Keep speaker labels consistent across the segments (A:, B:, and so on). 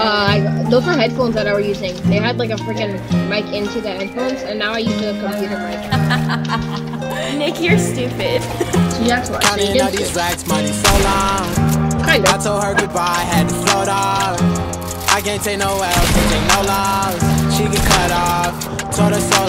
A: Uh, those were headphones that I were using. They had like a freaking mic into the headphones, and now I use the computer mic.
B: Nick, you're stupid.
A: Yeah, that's what I
C: Counting all these racks, money so long.
A: Kind
C: I
A: of.
C: told her goodbye, had to float off. I can't take no L, can't take no loss. She get cut off. Told her so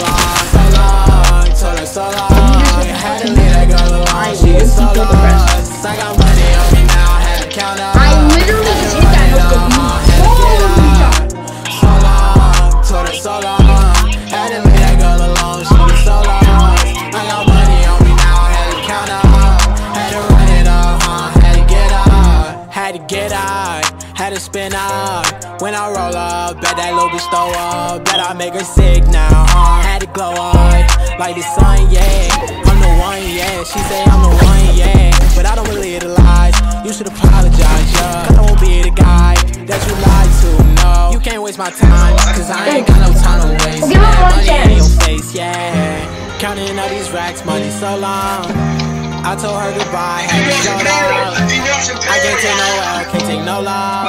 C: had to spin out. When I roll up, bet that little bitch throw up. Bet I make her sick now, huh? Had to glow up like the sun, yeah. I'm the one, yeah. She say I'm the one, yeah. But I don't really lies. You should apologize, yeah. Cause I won't be the guy that you lied to, no. You can't waste my time, cause I ain't got no time to waste.
A: Give her
C: Yeah,
A: one
C: money in
A: chance.
C: your face, yeah. Counting all these racks, money so long. I told her goodbye, had to shut up. I can't take no L, can't take no loss.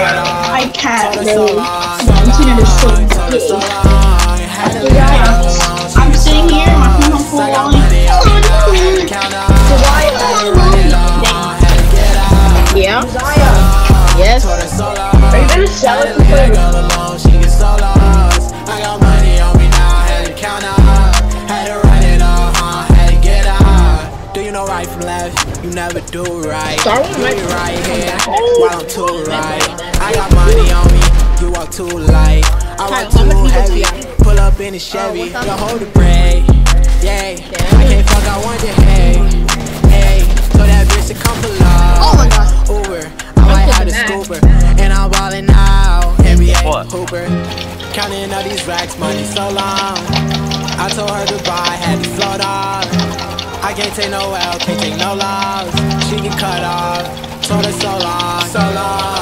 D: I can't,
C: Told her
D: really. The internet is so
C: long, told her so
D: big.
C: long. Had to leave
D: Yeah,
C: her alone. She
D: I'm sitting here, my phone
C: lost.
D: full
C: I got
D: on.
C: money on me now, had to count up. Had to run it up, had to get out.
A: Yeah. Yes.
C: Told her so long.
D: Are you gonna sell it
C: Had to leave that
D: before-
C: girl alone, she get so lost. I got money on me now, had to count up. Had to run it up, huh? Had to get out. Do you know right from left? You never do right.
A: Star Wars
C: Do it right here, while I'm too right. I got money on me, you walk too light. I walk
A: Alright, I'm
C: too
A: gonna
C: heavy. Pull up in a oh, Chevy,
A: what's up?
C: you hold the bread. Yeah, I can't fuck, I want the hey. Hey, so that bitch to come for love.
A: Oh my God.
C: Uber, I might have the scooper. And I'm ballin' out, NBA
E: What?
C: Hooper. Counting all these racks, money so long. I told her goodbye, had to float off. I can't take no L, can't take no loss. She get cut off. Told her so long, so long.